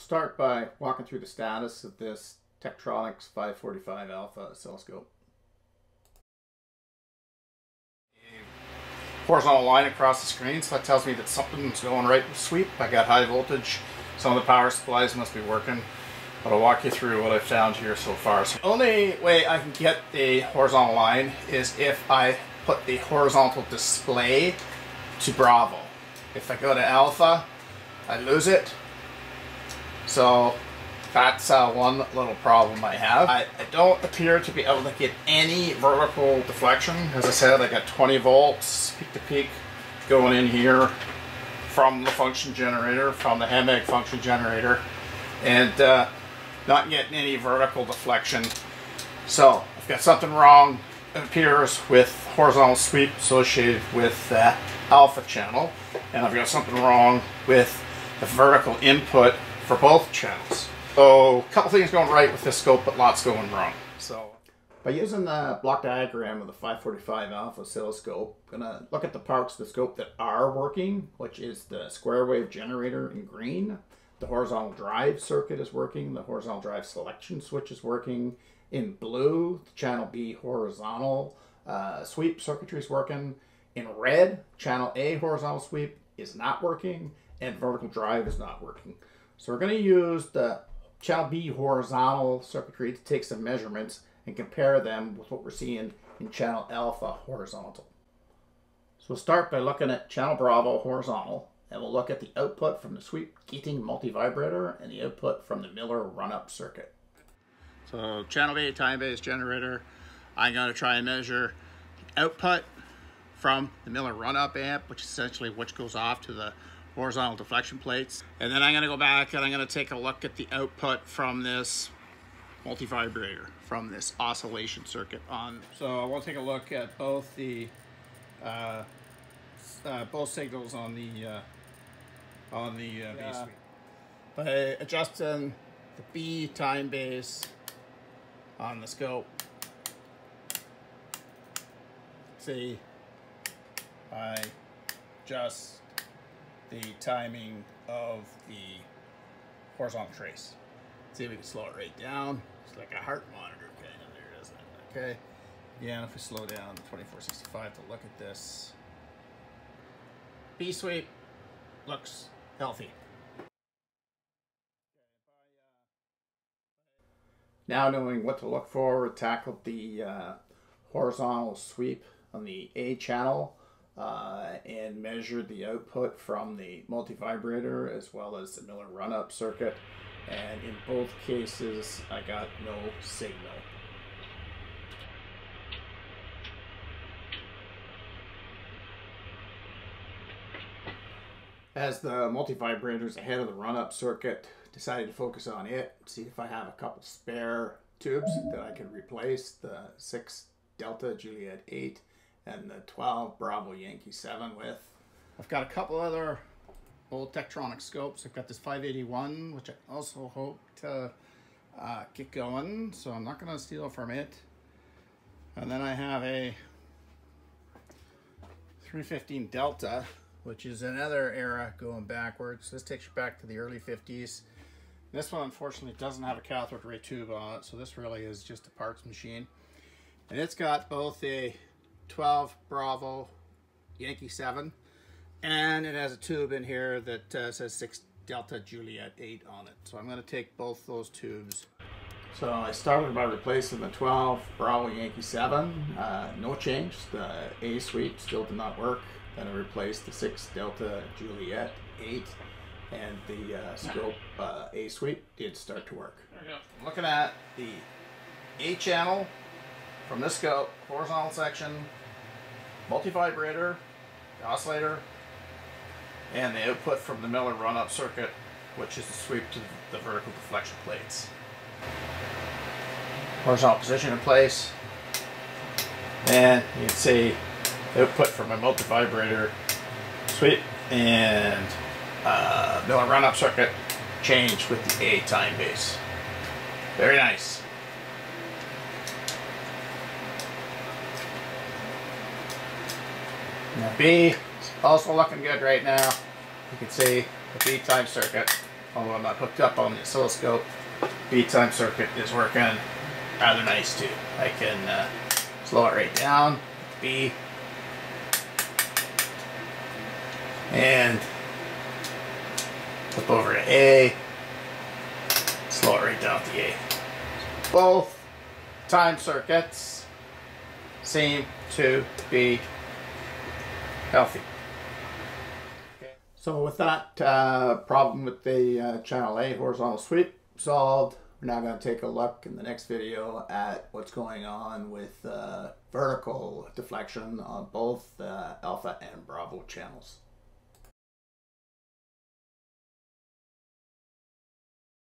start by walking through the status of this Tektronix 545 Alpha oscilloscope. Horizontal line across the screen, so that tells me that something's going right with sweep. I got high voltage. Some of the power supplies must be working. But I'll walk you through what I've found here so far. So the only way I can get the horizontal line is if I put the horizontal display to Bravo. If I go to Alpha, I lose it. So that's uh, one little problem I have. I, I, don't appear to be able to get any vertical deflection. As I said, I got 20 volts peak to peak going in here from the function generator, from the HAMEG function generator, and uh, not getting any vertical deflection. So I've got something wrong, it appears, with horizontal sweep associated with that alpha channel, and I've got something wrong with the vertical input for both channels. So a couple things going right with this scope, but lots going wrong. So by using the block diagram of the 545 alpha oscilloscope, I'm gonna look at the parts of the scope that are working, which is the square wave generator in green, the horizontal drive circuit is working, the horizontal drive selection switch is working. In blue, the channel B horizontal uh, sweep circuitry is working. In red, channel A horizontal sweep is not working, and vertical drive is not working. So we're going to use the channel B horizontal circuitry to take some measurements and compare them with what we're seeing in channel alpha horizontal. So we'll start by looking at channel Bravo horizontal and we'll look at the output from the sweep gating multivibrator and the output from the Miller run-up circuit. So channel B time-based generator, I'm going to try and measure output from the Miller run-up amp, which is essentially which goes off to the horizontal deflection plates. And then I'm going to go back and I'm going to take a look at the output from this multivibrator, from this oscillation circuit on. So we'll take a look at both the uh, uh, both signals on the uh, on the uh, yeah. B By adjusting the B time base on the scope. See, I adjust the timing of the horizontal trace. See if we can slow it right down. It's like a heart monitor kind of there, isn't it? Okay. Again, if we slow down to 2465 to look at this. B sweep looks healthy. Now knowing what to look for, we tackled the uh, horizontal sweep on the A channel uh, and measured the output from the multivibrator as well as the Miller run-up circuit. And in both cases, I got no signal. As the multivibrator's ahead of the run-up circuit, decided to focus on it, see if I have a couple spare tubes that I can replace, the 6 Delta Juliet 8 and the 12 Bravo Yankee 7 with. I've got a couple other old Tektronix scopes. I've got this 581, which I also hope to uh, get going, so I'm not going to steal from it. And then I have a 315 Delta, which is another era going backwards. This takes you back to the early 50s. This one, unfortunately, doesn't have a cathode ray tube on it, so this really is just a parts machine. And it's got both a 12 Bravo Yankee 7 and it has a tube in here that uh, says 6 Delta Juliet 8 on it. So I'm going to take both those tubes. So I started by replacing the 12 Bravo Yankee 7. Uh, no change. The A sweep still did not work. Then I replaced the 6 Delta Juliet 8 and the uh, scope uh, A sweep did start to work. Looking at the A channel from this scope, horizontal section, multivibrator, the oscillator, and the output from the Miller run-up circuit, which is the sweep to the vertical deflection plates. Horizontal position in place, and you can see output from a multivibrator sweep and uh, Miller run-up circuit change with the A time base. Very nice. Now B, also looking good right now. You can see the B time circuit although I'm not hooked up on the oscilloscope, B time circuit is working rather nice too. I can uh, slow it right down, B, and flip over to A, slow it right down to A. Both time circuits seem to be healthy. So with that uh, problem with the uh, channel A horizontal sweep solved, we're now going to take a look in the next video at what's going on with uh, vertical deflection on both uh, alpha and bravo channels.